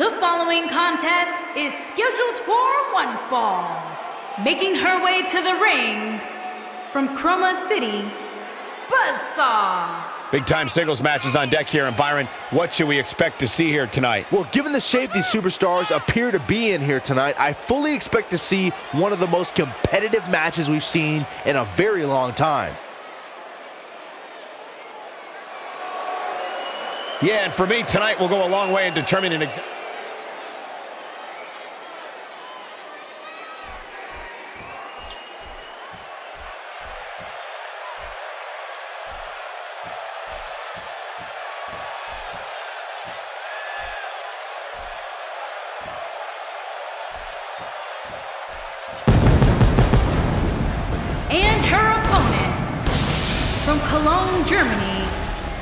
The following contest is scheduled for one fall. Making her way to the ring from Chroma City, Buzzsaw. Big time singles matches on deck here. And Byron, what should we expect to see here tonight? Well, given the shape these superstars appear to be in here tonight, I fully expect to see one of the most competitive matches we've seen in a very long time. Yeah, and for me, tonight will go a long way in determining exactly.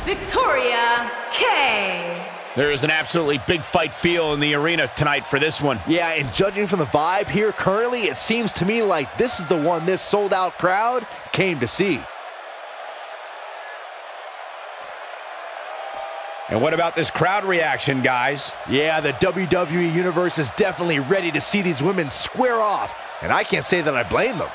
Victoria Kay. There is an absolutely big fight feel in the arena tonight for this one. Yeah, and judging from the vibe here currently, it seems to me like this is the one this sold out crowd came to see. And what about this crowd reaction, guys? Yeah, the WWE Universe is definitely ready to see these women square off, and I can't say that I blame them.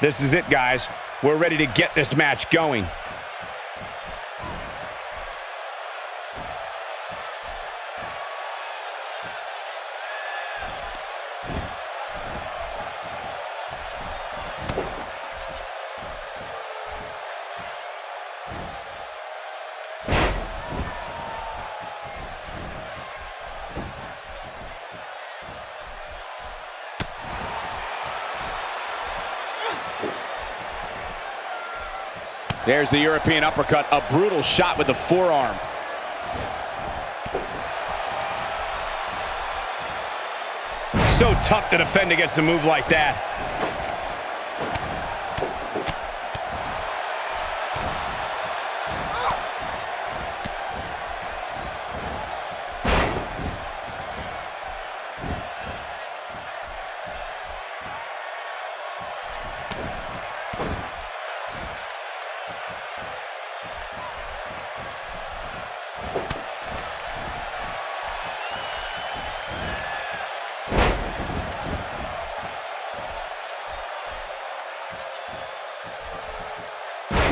This is it, guys. We're ready to get this match going. There's the European uppercut, a brutal shot with the forearm. So tough to defend against a move like that.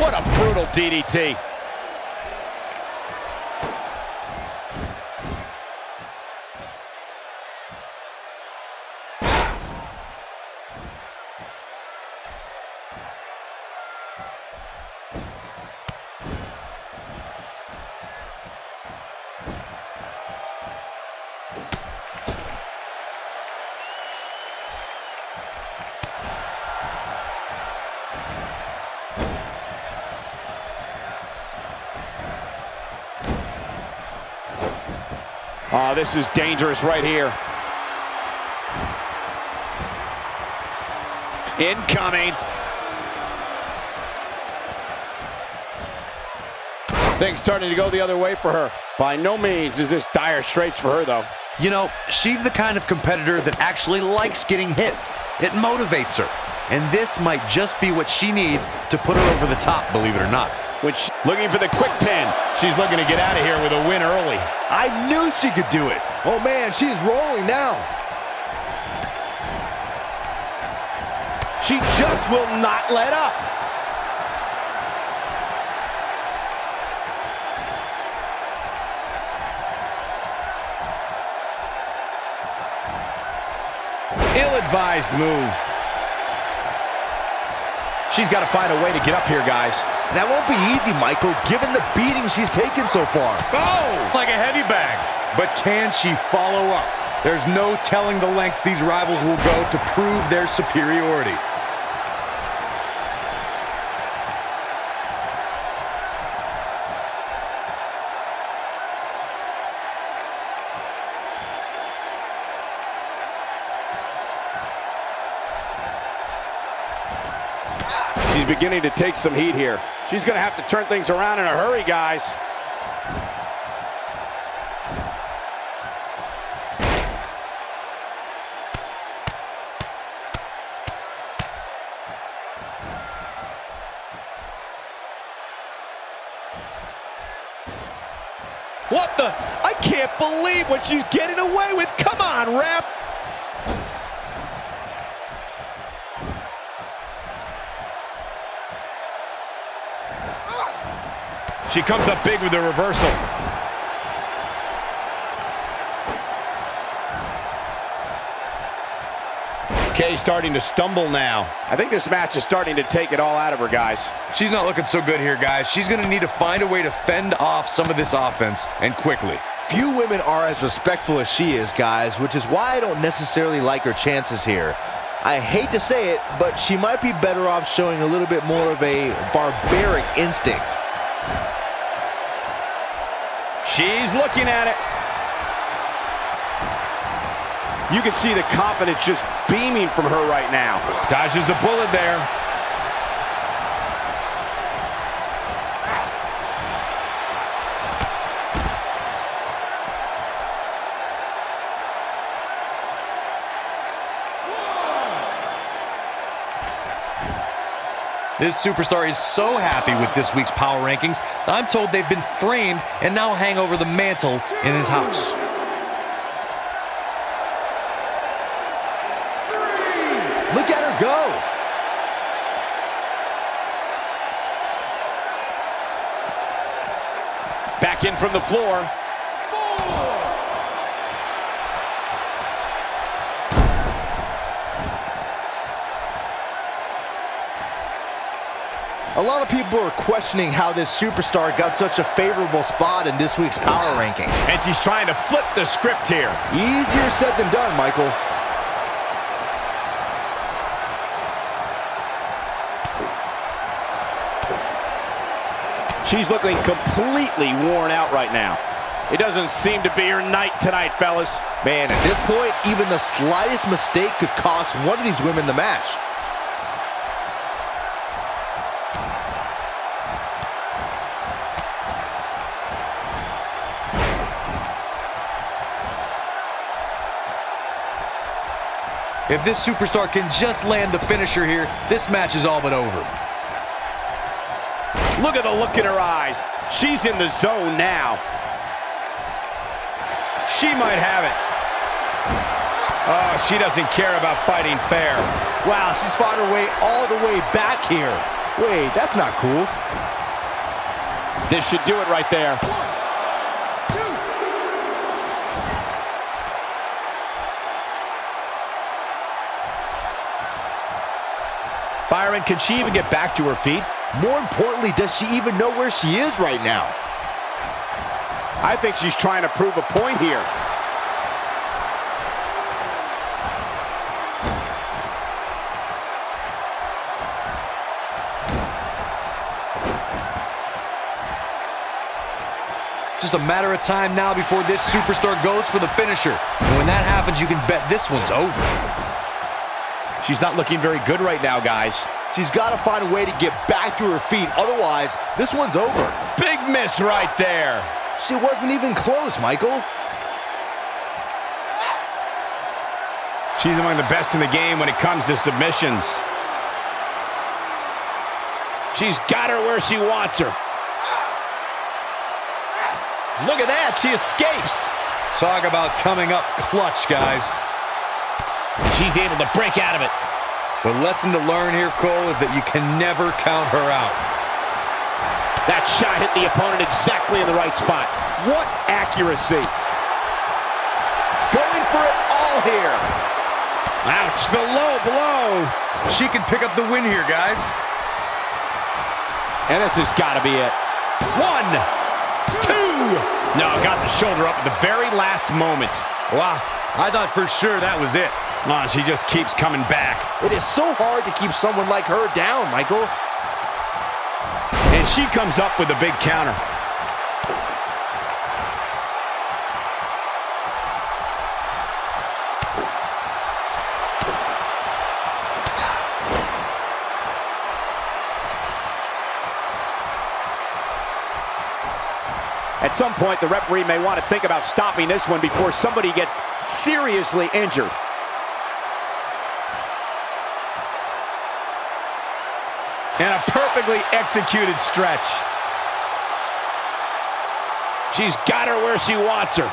What a brutal DDT. This is dangerous right here. Incoming. Things starting to go the other way for her. By no means is this dire straits for her, though. You know, she's the kind of competitor that actually likes getting hit. It motivates her. And this might just be what she needs to put her over the top, believe it or not. Which looking for the quick pin. She's looking to get out of here with a win early. I knew she could do it. Oh man, she's rolling now. She just will not let up. Ill-advised move. She's got to find a way to get up here, guys. That won't be easy, Michael, given the beating she's taken so far. Oh! Like a heavy bag. But can she follow up? There's no telling the lengths these rivals will go to prove their superiority. She's beginning to take some heat here. She's going to have to turn things around in a hurry, guys. What the? I can't believe what she's getting away with. Come on, ref. She comes up big with the reversal. Kay starting to stumble now. I think this match is starting to take it all out of her, guys. She's not looking so good here, guys. She's going to need to find a way to fend off some of this offense, and quickly. Few women are as respectful as she is, guys, which is why I don't necessarily like her chances here. I hate to say it, but she might be better off showing a little bit more of a barbaric instinct. She's looking at it. You can see the confidence just beaming from her right now. Dodges a bullet there. This superstar is so happy with this week's power rankings, I'm told they've been framed and now hang over the mantle in his house. Look at her go. Back in from the floor. A lot of people are questioning how this superstar got such a favorable spot in this week's power ranking. And she's trying to flip the script here. Easier said than done, Michael. She's looking completely worn out right now. It doesn't seem to be her night tonight, fellas. Man, at this point, even the slightest mistake could cost one of these women the match. If this superstar can just land the finisher here, this match is all but over. Look at the look in her eyes. She's in the zone now. She might have it. Oh, she doesn't care about fighting fair. Wow, she's fought her way all the way back here. Wait, that's not cool. This should do it right there. Byron, can she even get back to her feet? More importantly, does she even know where she is right now? I think she's trying to prove a point here. Just a matter of time now before this superstar goes for the finisher. And when that happens, you can bet this one's over. She's not looking very good right now, guys. She's got to find a way to get back to her feet. Otherwise, this one's over. Big miss right there. She wasn't even close, Michael. She's among the best in the game when it comes to submissions. She's got her where she wants her. Look at that, she escapes. Talk about coming up clutch, guys. She's able to break out of it. The lesson to learn here, Cole, is that you can never count her out. That shot hit the opponent exactly in the right spot. What accuracy. Going for it all here. Ouch, the low blow. She can pick up the win here, guys. And this has got to be it. One, two. No, got the shoulder up at the very last moment. Wow, I thought for sure that was it. Oh, she just keeps coming back. It is so hard to keep someone like her down, Michael. And she comes up with a big counter. At some point, the referee may want to think about stopping this one before somebody gets seriously injured. And a perfectly executed stretch. She's got her where she wants her.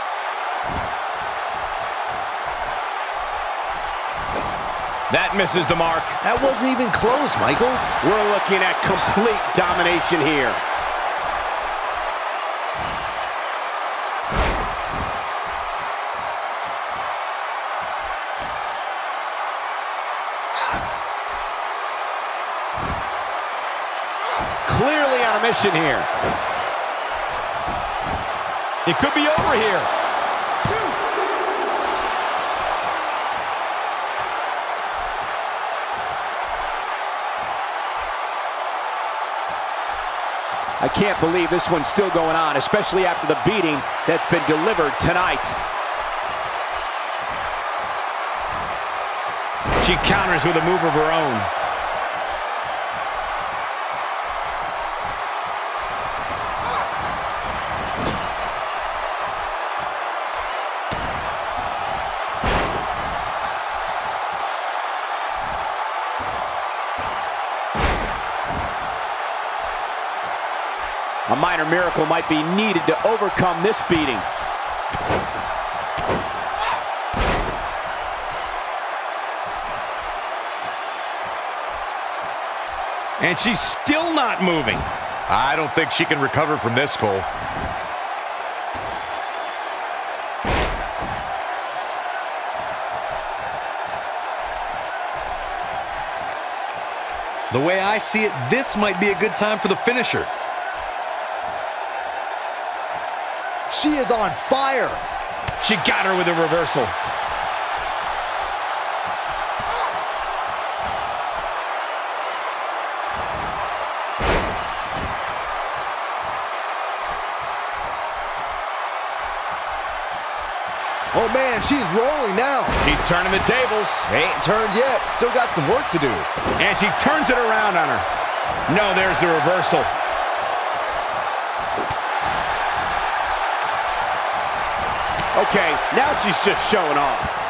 That misses the mark. That wasn't even close, Michael. We're looking at complete domination here. Clearly on a mission here. It could be over here. I can't believe this one's still going on, especially after the beating that's been delivered tonight. She counters with a move of her own. A minor miracle might be needed to overcome this beating. And she's still not moving. I don't think she can recover from this, Cole. The way I see it, this might be a good time for the finisher. She is on fire. She got her with a reversal. Oh, man, she's rolling now. She's turning the tables. Ain't turned yet. Still got some work to do. And she turns it around on her. No, there's the reversal. Okay, now she's just showing off.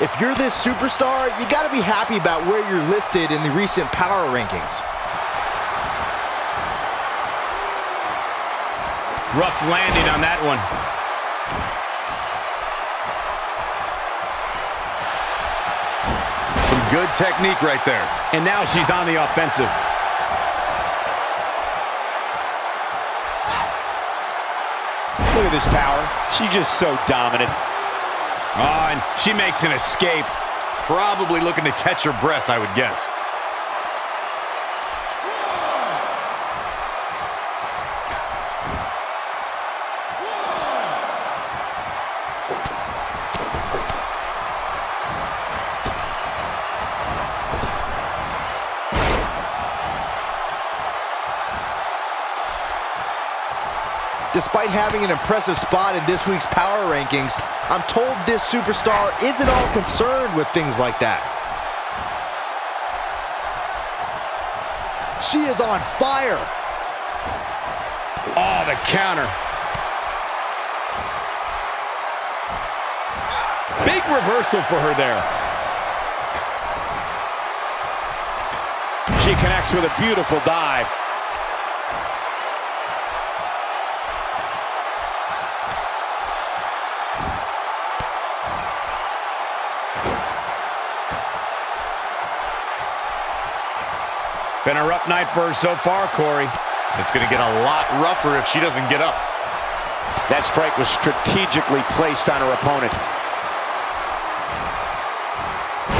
If you're this superstar, you got to be happy about where you're listed in the recent power rankings. Rough landing on that one. Good technique right there. And now she's on the offensive. Look at this power. She's just so dominant. Oh, and she makes an escape. Probably looking to catch her breath, I would guess. Despite having an impressive spot in this week's power rankings, I'm told this superstar isn't all concerned with things like that. She is on fire. Oh, the counter. Big reversal for her there. She connects with a beautiful dive. Been a rough night for her so far, Corey. It's going to get a lot rougher if she doesn't get up. That strike was strategically placed on her opponent.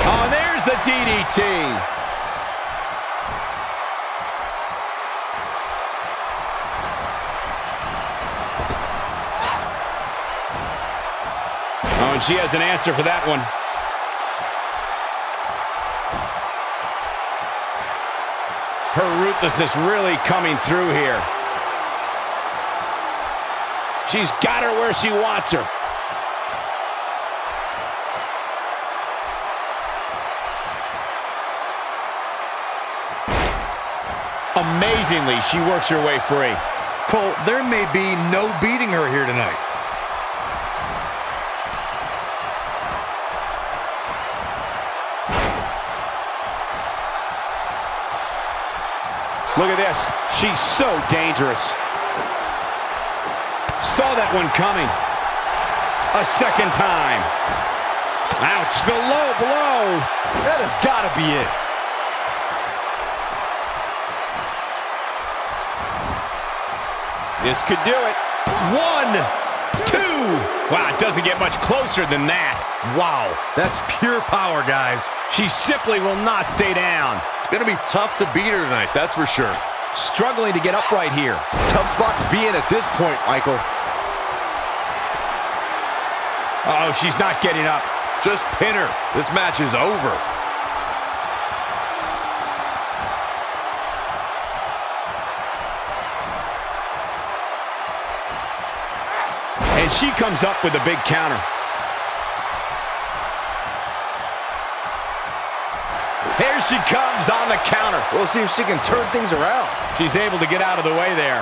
Oh, there's the DDT. Oh, and she has an answer for that one. Her ruthlessness really coming through here. She's got her where she wants her. Amazingly, she works her way free. Cole, there may be no beating her here tonight. She's so dangerous. Saw that one coming. A second time. Ouch, the low blow. That has got to be it. This could do it. One, two. Wow, it doesn't get much closer than that. Wow, that's pure power, guys. She simply will not stay down. It's going to be tough to beat her tonight, that's for sure. Struggling to get upright here. Tough spot to be in at this point, Michael. Uh oh, she's not getting up. Just pin her. This match is over. And she comes up with a big counter. Here she comes on the counter. We'll see if she can turn things around. She's able to get out of the way there.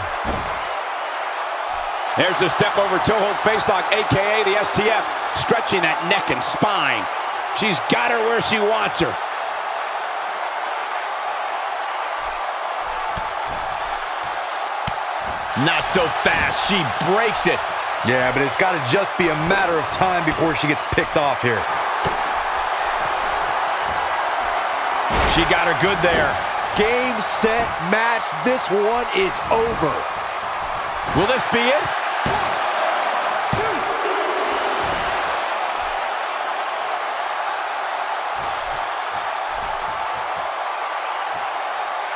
There's a step over toe hold face lock, a.k.a. the STF, stretching that neck and spine. She's got her where she wants her. Not so fast. She breaks it. Yeah, but it's got to just be a matter of time before she gets picked off here. She got her good there. Game, set, match. This one is over. Will this be it?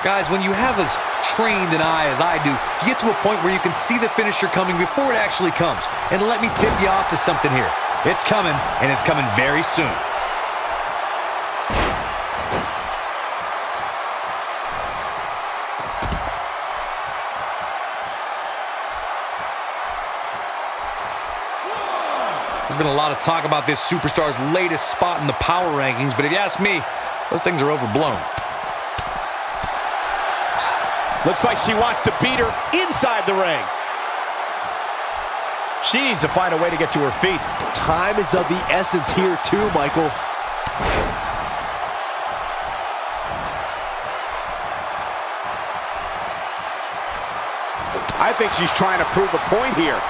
Guys, when you have as trained an eye as I do, you get to a point where you can see the finisher coming before it actually comes. And let me tip you off to something here. It's coming, and it's coming very soon. Lot of talk about this superstar's latest spot in the power rankings, but if you ask me, those things are overblown. Looks like she wants to beat her inside the ring. She needs to find a way to get to her feet. Time is of the essence here too, Michael. I think she's trying to prove a point here.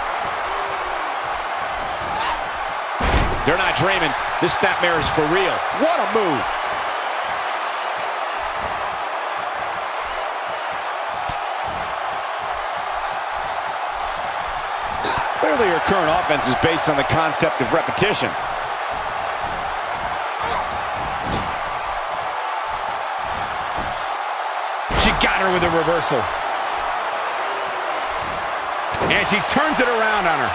They're not dreaming. This snapmare is for real. What a move. Clearly her current offense is based on the concept of repetition. She got her with a reversal. And she turns it around on her.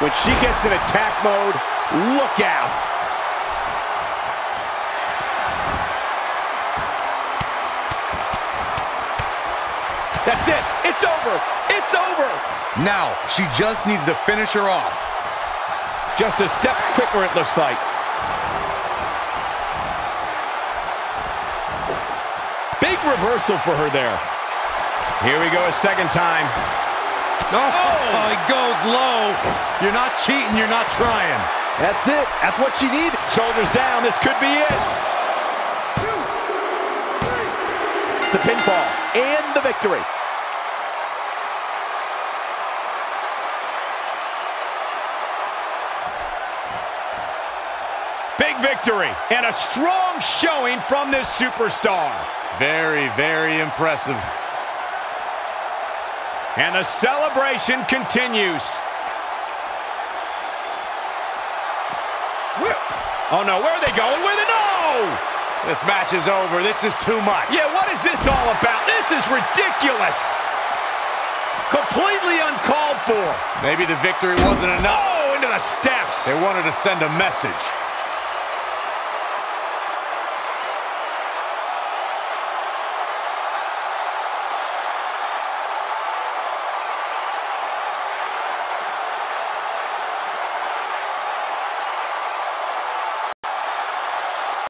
When she gets in attack mode, look out. That's it. It's over. It's over. Now, she just needs to finish her off. Just a step quicker, it looks like. Big reversal for her there. Here we go a second time. Oh, oh he goes low. You're not cheating, you're not trying. That's it. That's what she needed. Shoulders down. This could be it. Two, three. The pinfall and the victory. Big victory and a strong showing from this superstar. Very, very impressive. And the celebration continues. Where? Oh no, where are they going? Where are they? No! This match is over. This is too much. Yeah, what is this all about? This is ridiculous. Completely uncalled for. Maybe the victory wasn't enough. Oh, into the steps. They wanted to send a message.